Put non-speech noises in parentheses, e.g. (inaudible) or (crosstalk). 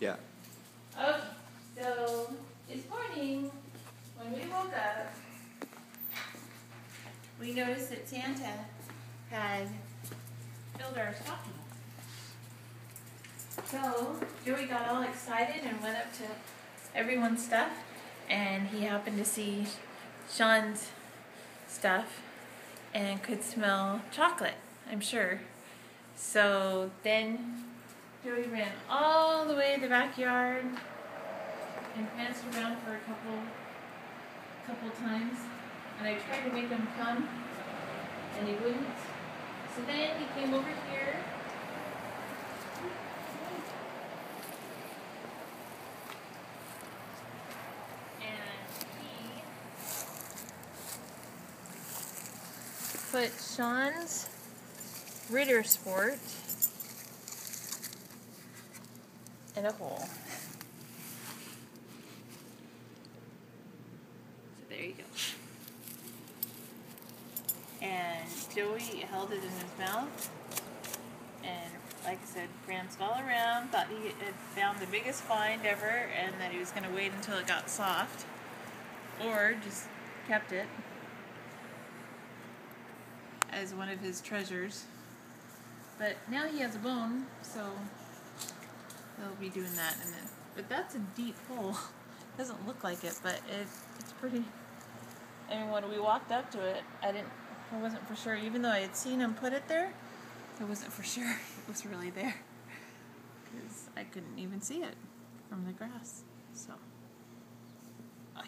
Yeah. Oh, so this morning when we woke up, we noticed that Santa had filled our stocking. So Joey got all excited and went up to everyone's stuff, and he happened to see Shawn's stuff and could smell chocolate, I'm sure. So then Joey ran all the way to the backyard and pranced around for a couple couple times. And I tried to make him come and he wouldn't. So then he came over here. And he put Shawn's Ritter Sport in a hole. So there you go. And Joey held it in his mouth. And like I said, pranced all around, thought he had found the biggest find ever and that he was going to wait until it got soft. Or just kept it as one of his treasures. But now he has a bone, so be doing that but that's a deep hole. (laughs) Doesn't look like it, but it it's pretty I mean when we walked up to it, I didn't I wasn't for sure. Even though I had seen him put it there, I wasn't for (laughs) sure it was really there. Because I couldn't even see it from the grass. So I